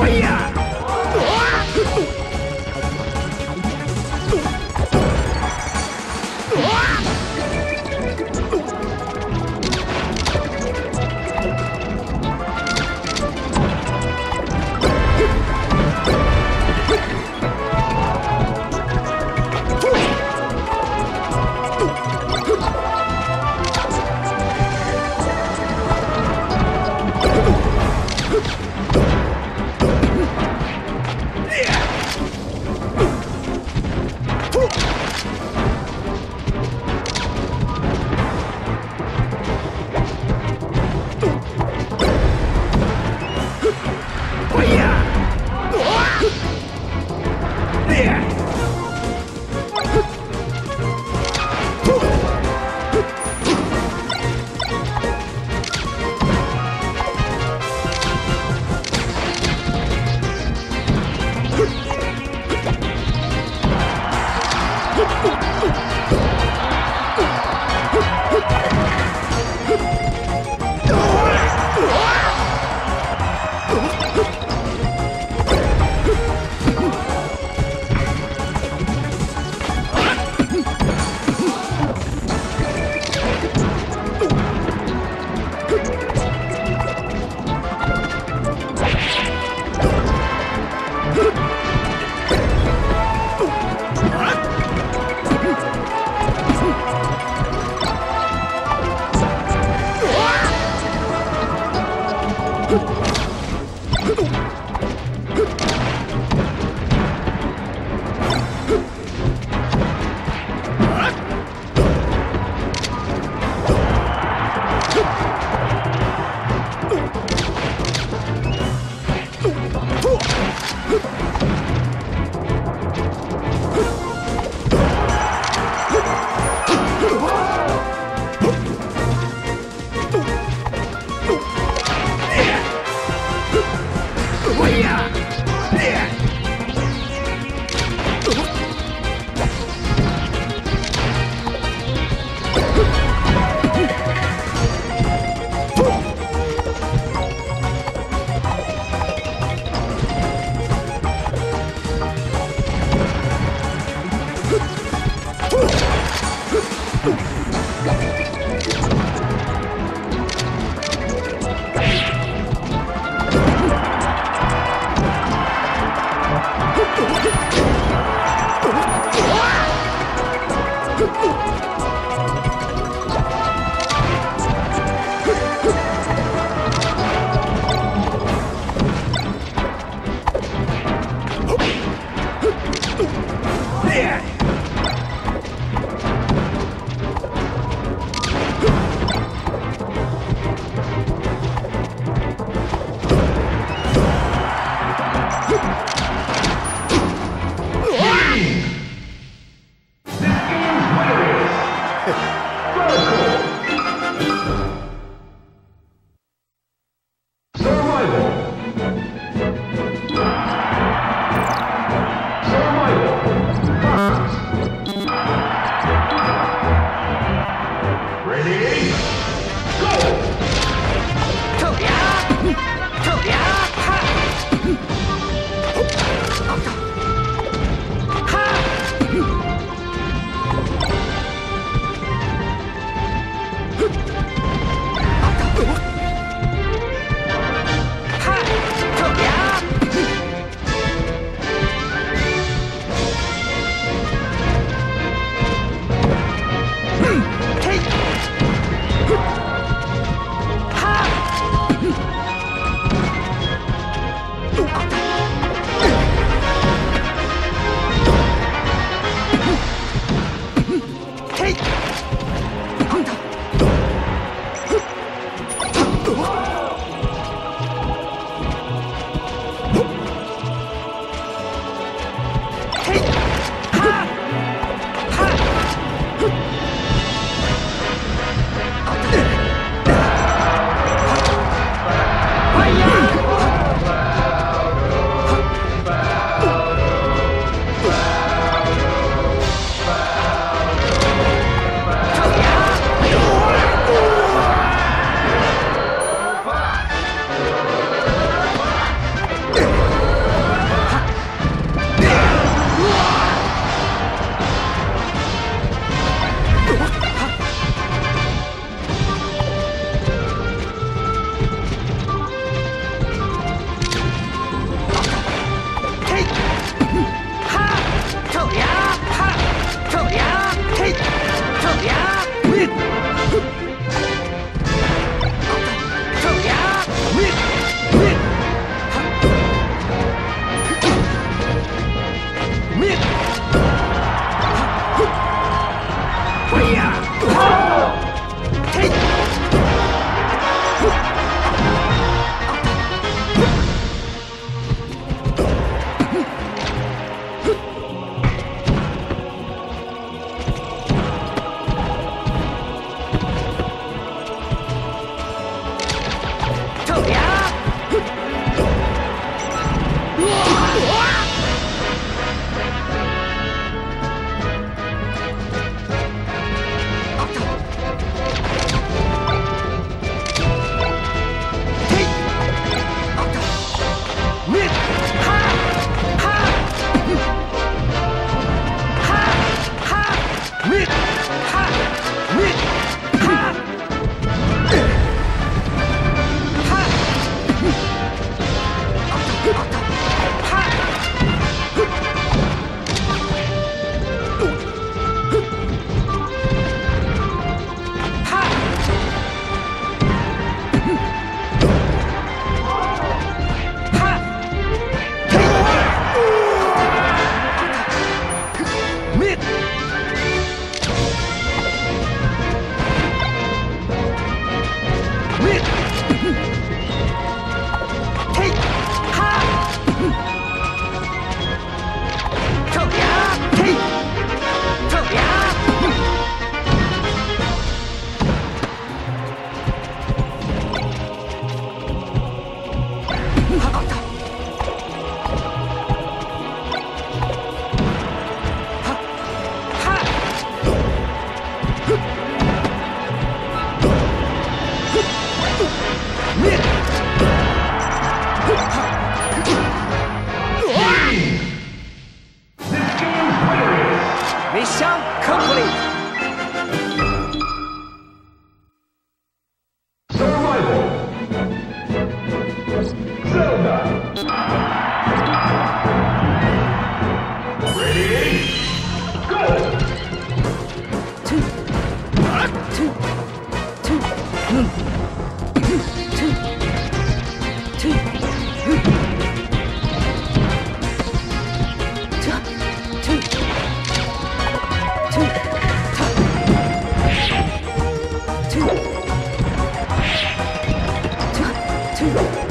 Booyah! Ready? Go!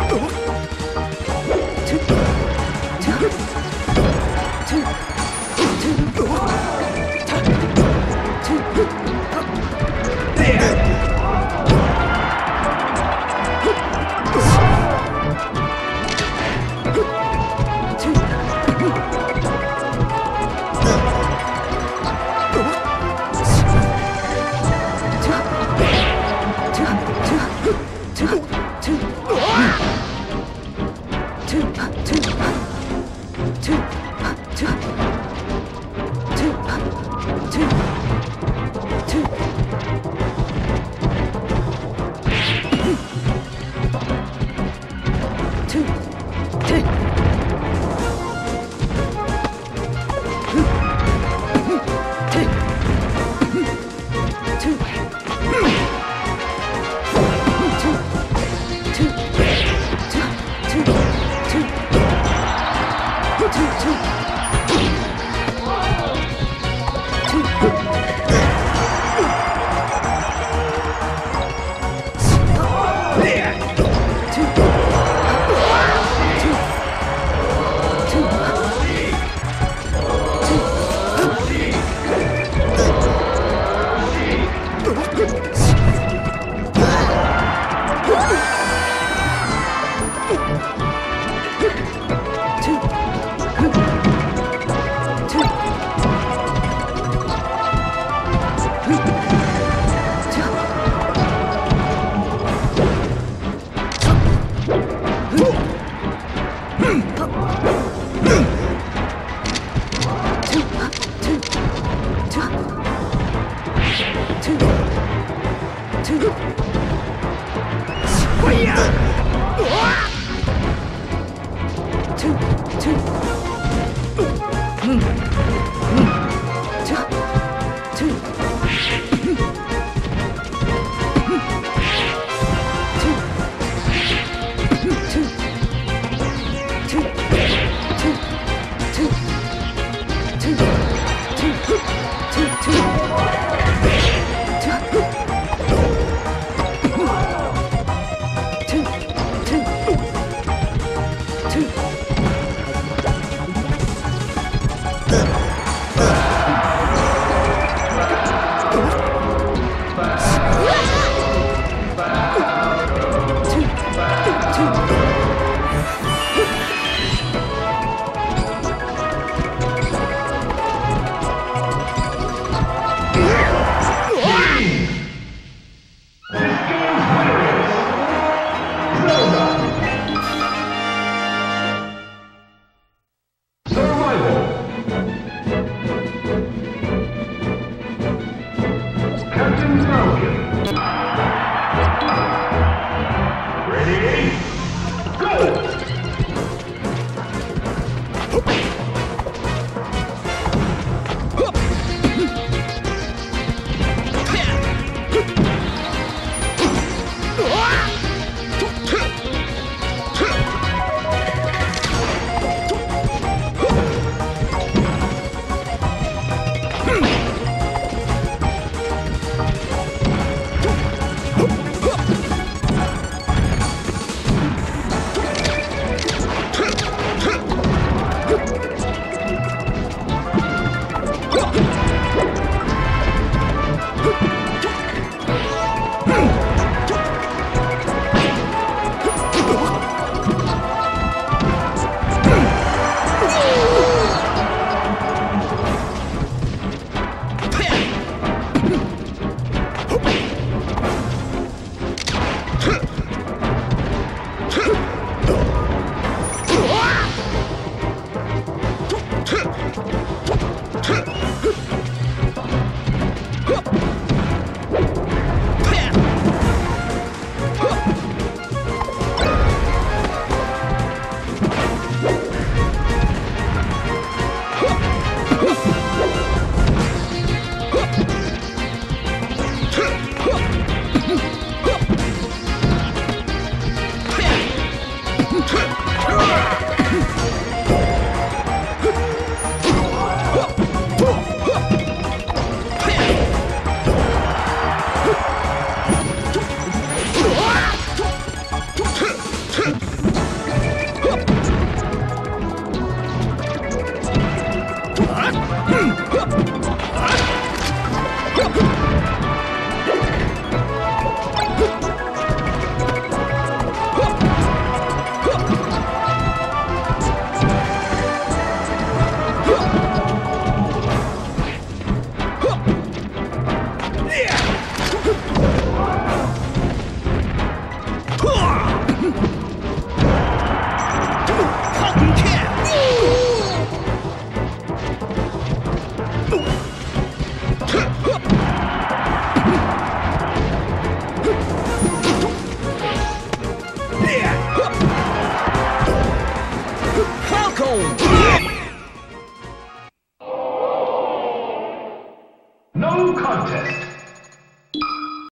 Oh. Survival.